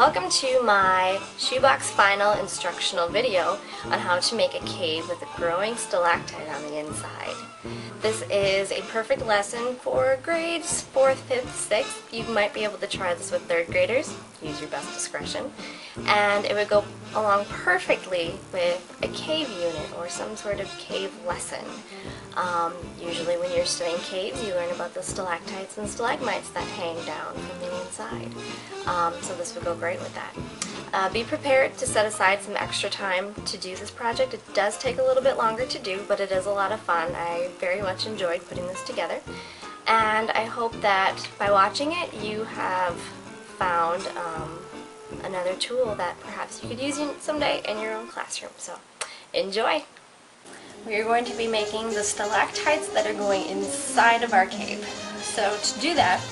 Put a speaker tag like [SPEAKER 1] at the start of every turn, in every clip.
[SPEAKER 1] Welcome to my shoebox final instructional video on how to make a cave with a growing stalactite on the inside. This is a perfect lesson for grades 4th, 5th, 6th. You might be able to try this with 3rd graders. Use your best discretion. And it would go along perfectly with a cave unit or some sort of cave lesson. Um, usually when you're studying caves, you learn about the stalactites and stalagmites that hang down from the inside. Um, so this would go great with that. Uh, be prepared to set aside some extra time to do this project. It does take a little bit longer to do, but it is a lot of fun. I very much enjoyed putting this together. And I hope that by watching it, you have found um, another tool that perhaps you could use someday in your own classroom. So enjoy! We are going to be making the stalactites that are going inside of our cave. So to do that,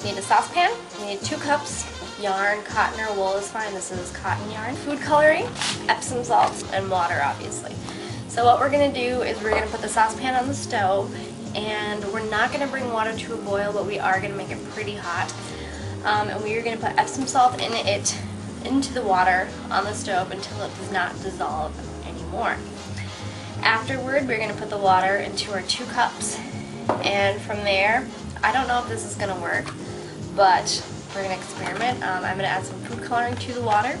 [SPEAKER 1] you need a saucepan, you need two cups, yarn, cotton or wool is fine. This is cotton yarn. Food coloring, Epsom salts, and water obviously. So what we're going to do is we're going to put the saucepan on the stove and we're not going to bring water to a boil but we are going to make it pretty hot. Um, and we are going to put Epsom salt in it into the water on the stove until it does not dissolve anymore. Afterward, we're going to put the water into our two cups and from there, I don't know if this is going to work, but we're going to experiment. Um, I'm going to add some food coloring to the water,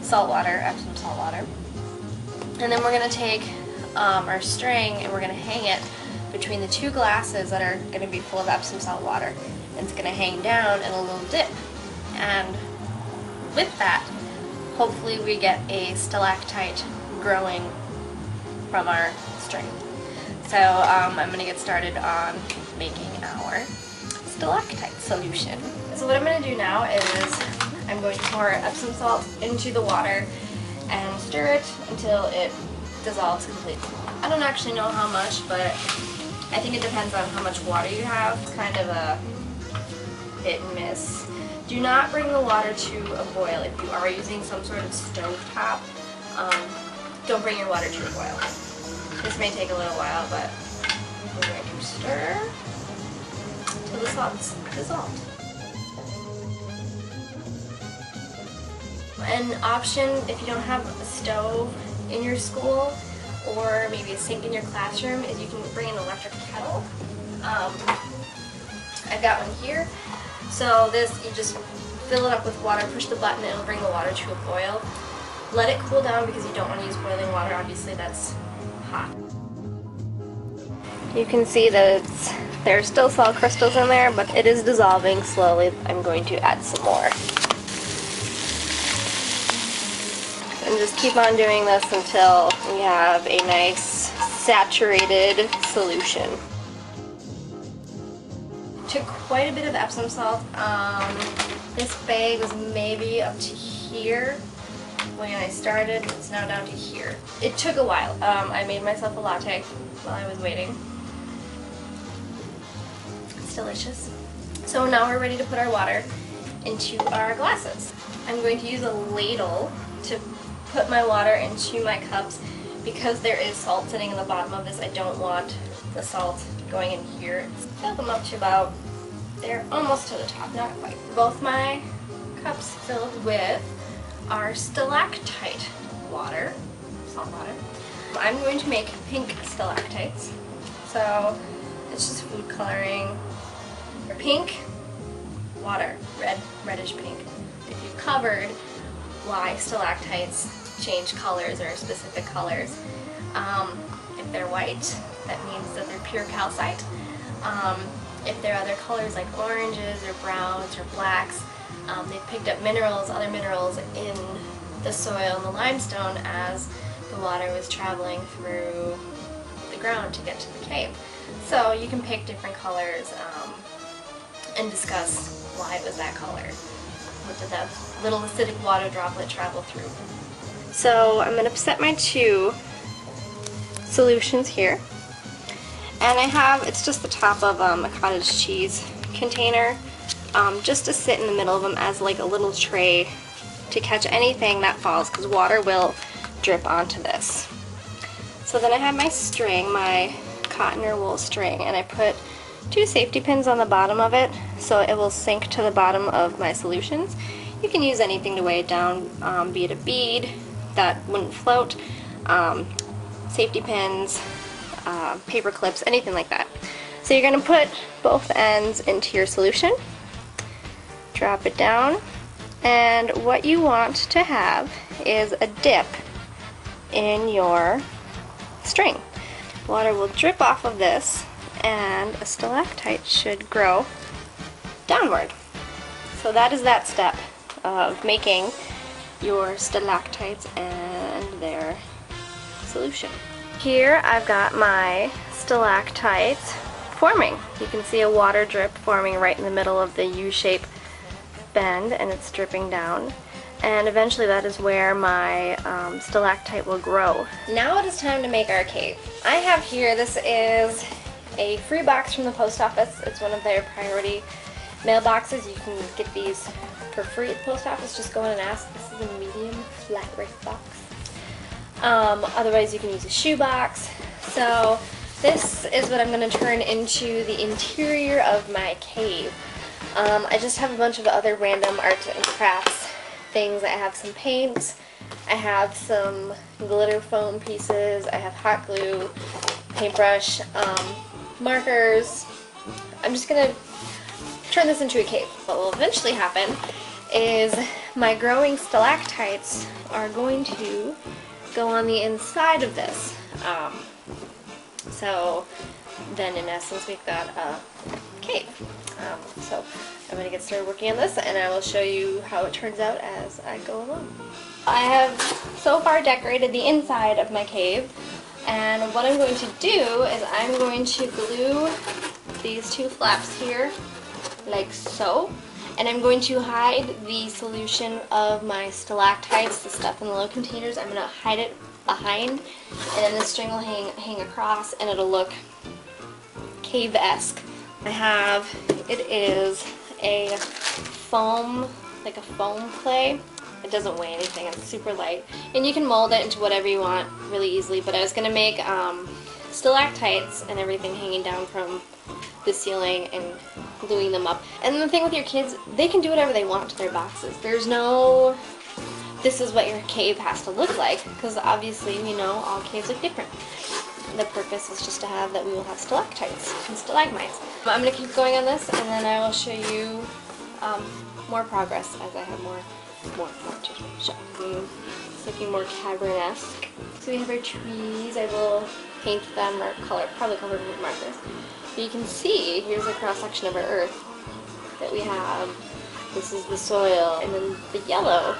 [SPEAKER 1] salt water, Epsom salt water. And then we're going to take um, our string and we're going to hang it between the two glasses that are going to be full of Epsom salt water. And it's going to hang down in a little dip. And with that, hopefully we get a stalactite growing from our string. So um, I'm going to get started on making our stalactite solution. So what I'm going to do now is I'm going to pour Epsom salt into the water and stir it until it dissolves completely. I don't actually know how much, but I think it depends on how much water you have. It's kind of a hit and miss. Do not bring the water to a boil if you are using some sort of stove top. Um, don't bring your water to a boil. This may take a little while, but we're going to stir until the salt's dissolved. An option if you don't have a stove in your school or maybe a sink in your classroom is you can bring an electric kettle. Um, I've got one here. So this, you just fill it up with water, push the button, it'll bring the water to a boil. Let it cool down because you don't want to use boiling water. Obviously that's hot. You can see that it's, there's still salt crystals in there, but it is dissolving slowly. I'm going to add some more. and just keep on doing this until we have a nice saturated solution. Took quite a bit of Epsom salt. Um, this bag was maybe up to here when I started. It's now down to here. It took a while. Um, I made myself a latte while I was waiting. Delicious. So now we're ready to put our water into our glasses. I'm going to use a ladle to put my water into my cups because there is salt sitting in the bottom of this. I don't want the salt going in here. Fill them up to about, they're almost to the top, not quite. Both my cups filled with our stalactite water, salt water. I'm going to make pink stalactites. So it's just food coloring. Pink, water, red, reddish pink. If you covered why stalactites change colors or specific colors. Um, if they're white, that means that they're pure calcite. Um, if they're other colors like oranges or browns or blacks, um, they've picked up minerals, other minerals in the soil and the limestone as the water was traveling through the ground to get to the cave. So you can pick different colors um, and discuss why it was that color. What did that little acidic water droplet travel through? So I'm going to set my two solutions here. And I have, it's just the top of um, a cottage cheese container, um, just to sit in the middle of them as like a little tray to catch anything that falls, because water will drip onto this. So then I have my string, my cotton or wool string, and I put two safety pins on the bottom of it so it will sink to the bottom of my solutions. You can use anything to weigh it down, um, be it a bead that wouldn't float, um, safety pins, uh, paper clips, anything like that. So you're going to put both ends into your solution, drop it down, and what you want to have is a dip in your string. Water will drip off of this and a stalactite should grow downward. So that is that step of making your stalactites and their solution. Here I've got my stalactites forming. You can see a water drip forming right in the middle of the U-shape bend and it's dripping down and eventually that is where my um, stalactite will grow. Now it is time to make our cave. I have here, this is a free box from the post office. It's one of their priority mailboxes. You can get these for free at the post office. Just go in and ask. This is a medium flat rate box. Um, otherwise you can use a shoe box. So this is what I'm going to turn into the interior of my cave. Um, I just have a bunch of other random arts and crafts things. I have some paints, I have some glitter foam pieces, I have hot glue, paintbrush, um, markers. I'm just to turn this into a cave. What will eventually happen is my growing stalactites are going to go on the inside of this. Um, so then in essence we've got a cave. Um, so I'm going to get started working on this and I will show you how it turns out as I go along. I have so far decorated the inside of my cave and what I'm going to do is I'm going to glue these two flaps here like so and I'm going to hide the solution of my stalactites, the stuff in the little containers, I'm going to hide it behind and then the string will hang, hang across and it'll look cave-esque. I have, it is a foam, like a foam clay. It doesn't weigh anything, it's super light. And you can mold it into whatever you want really easily, but I was going to make um, stalactites and everything hanging down from the ceiling and gluing them up. And the thing with your kids, they can do whatever they want to their boxes. There's no, this is what your cave has to look like, because obviously, you know, all caves look different the purpose is just to have that we will have stalactites and stalagmites. I'm going to keep going on this and then I will show you um, more progress as I have more, more, to show. It's looking more cavern-esque. So we have our trees. I will paint them or color, probably color them with markers. But you can see, here's a cross-section of our earth that we have. This is the soil, and then the yellow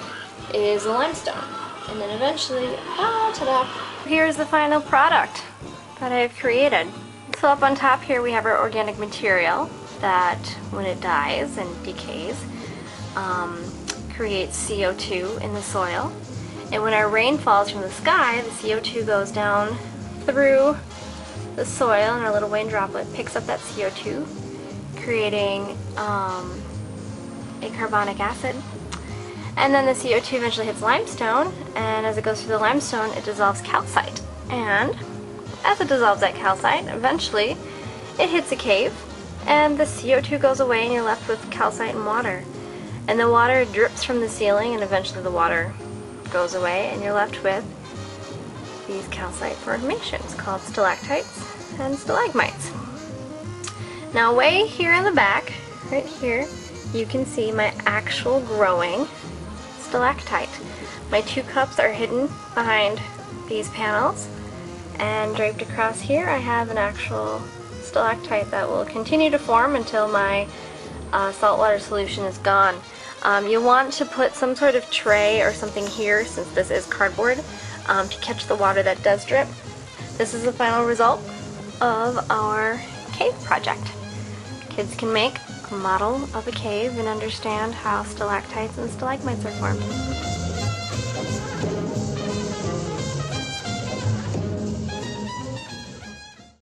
[SPEAKER 1] is the limestone. And then eventually, ah, ta-da! Here's the final product that I've created. So up on top here we have our organic material that when it dies and decays um, creates CO2 in the soil. And when our rain falls from the sky, the CO2 goes down through the soil and our little rain droplet picks up that CO2, creating um, a carbonic acid. And then the CO2 eventually hits limestone, and as it goes through the limestone, it dissolves calcite. And as it dissolves that calcite, eventually it hits a cave and the CO2 goes away and you're left with calcite and water. And the water drips from the ceiling and eventually the water goes away and you're left with these calcite formations called stalactites and stalagmites. Now way here in the back, right here, you can see my actual growing stalactite. My two cups are hidden behind these panels and draped across here I have an actual stalactite that will continue to form until my uh, saltwater solution is gone. Um, you'll want to put some sort of tray or something here since this is cardboard um, to catch the water that does drip. This is the final result of our cave project. Kids can make a model of a cave and understand how stalactites and stalagmites are formed.